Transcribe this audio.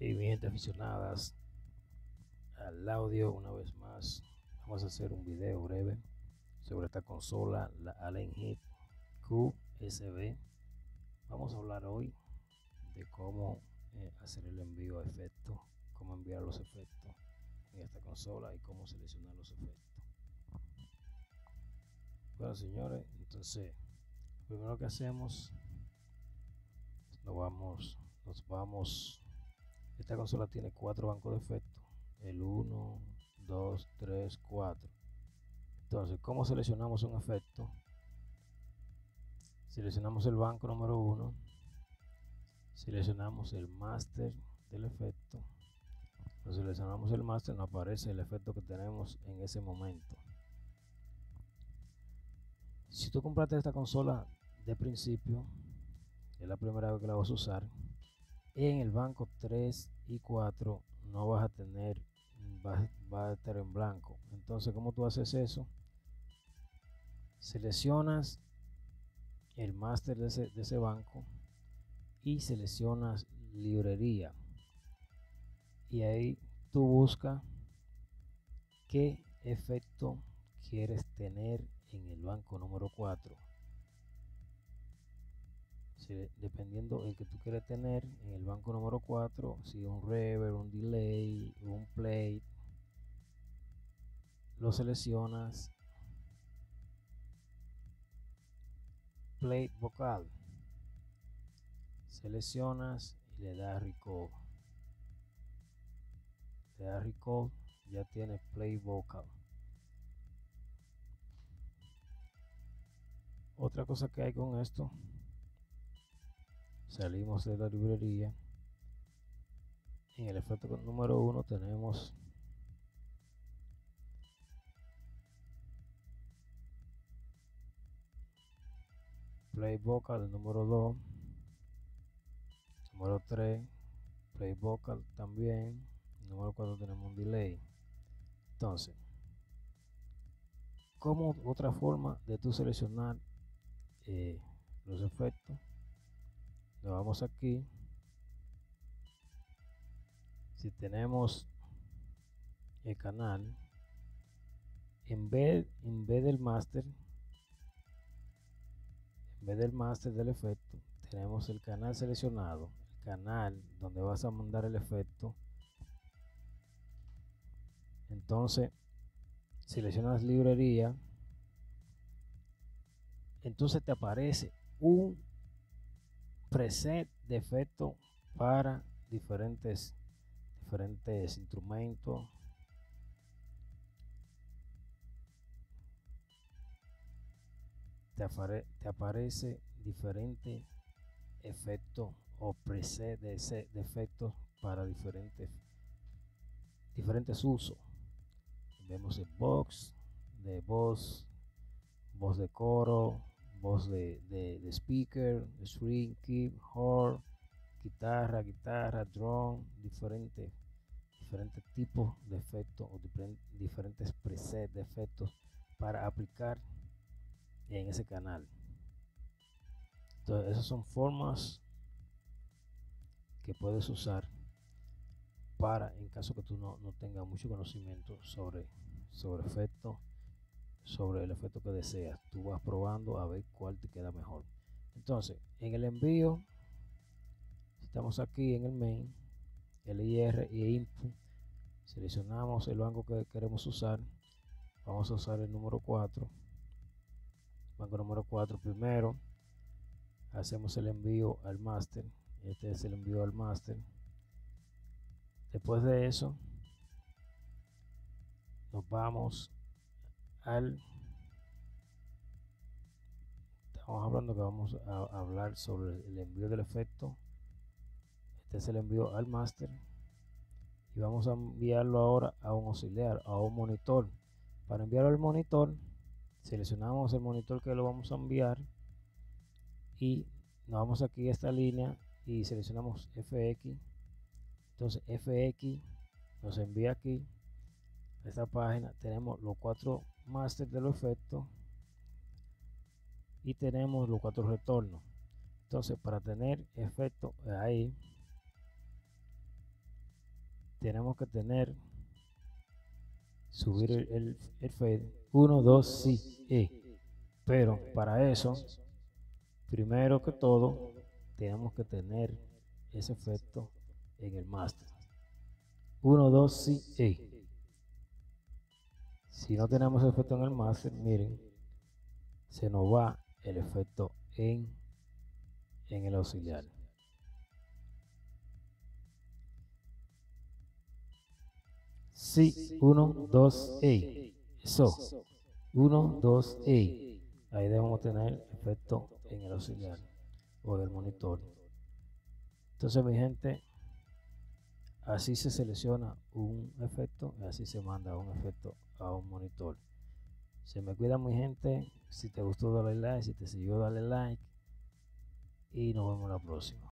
Y mi gente aficionadas al audio, una vez más, vamos a hacer un video breve sobre esta consola, la Allen Hit QSB. Vamos a hablar hoy de cómo eh, hacer el envío a efectos, cómo enviar los efectos en esta consola y cómo seleccionar los efectos. Bueno, señores, entonces, lo primero que hacemos, nos vamos, nos vamos esta consola tiene cuatro bancos de efectos. El 1, 2, 3, 4. Entonces, ¿cómo seleccionamos un efecto? Seleccionamos el banco número 1. Seleccionamos el master del efecto. Lo seleccionamos el master, nos aparece el efecto que tenemos en ese momento. Si tú compraste esta consola de principio, es la primera vez que la vas a usar, en el banco 3 y 4 no vas a tener va, a estar en blanco. Entonces como tú haces eso seleccionas el máster de ese, de ese banco y seleccionas librería. Y ahí tú buscas qué efecto quieres tener en el banco número 4 dependiendo el que tú quieres tener en el banco número 4 si un reverb un delay un plate lo seleccionas. Plate vocal. Seleccionas y le das record le das record ya tienes play vocal. Otra cosa que hay con esto salimos de la librería. En el efecto número uno tenemos play vocal número 2 número 3 play vocal también número 4 tenemos un delay. Entonces como otra forma de tu seleccionar eh, los efectos vamos aquí. Si tenemos el canal en vez en vez del máster en vez del máster del efecto tenemos el canal seleccionado el canal donde vas a mandar el efecto. Entonces seleccionas librería. Entonces te aparece un preset de efecto para diferentes diferentes instrumentos. Te, te aparece diferente efecto o preset de, de efectos para diferentes diferentes usos. Vemos el box de voz voz de coro voz de, de, speaker, string, keep, horn, guitarra, guitarra, drum, diferentes diferentes tipos de efectos o diferentes presets de efectos para aplicar en ese canal. Entonces, esas son formas que puedes usar para, en caso que tú no, no tengas mucho conocimiento sobre, sobre efectos sobre el efecto que deseas. Tú vas probando a ver cuál te queda mejor. Entonces, en el envío, estamos aquí en el main, LIR y input, seleccionamos el banco que queremos usar. Vamos a usar el número 4. Banco número 4 primero. Hacemos el envío al master. Este es el envío al master. Después de eso, nos vamos estamos hablando que vamos a hablar sobre el envío del efecto. Este es el envío al máster. Y vamos a enviarlo ahora a un auxiliar a un monitor. Para enviarlo al monitor seleccionamos el monitor que lo vamos a enviar y nos vamos aquí a esta línea y seleccionamos FX entonces FX nos envía aquí a esta página. Tenemos los cuatro máster de los efectos y tenemos los cuatro retornos entonces para tener efecto ahí tenemos que tener subir el, el, el fade 1, 2, sí, E. Pero para eso, primero que todo, tenemos que tener ese efecto en el master. 1, 2, sí, E. Si no tenemos efecto en el master, miren, se nos va el efecto en, en el auxiliar. Sí, 1, 2, E. Eso. 1, 2, E. Ahí debemos tener efecto en el auxiliar o del monitor. Entonces, mi gente, así se selecciona un efecto y así se manda un efecto a un monitor. Se me cuida mi gente. Si te gustó, dale like. Si te siguió, dale like. Y nos vemos la próxima.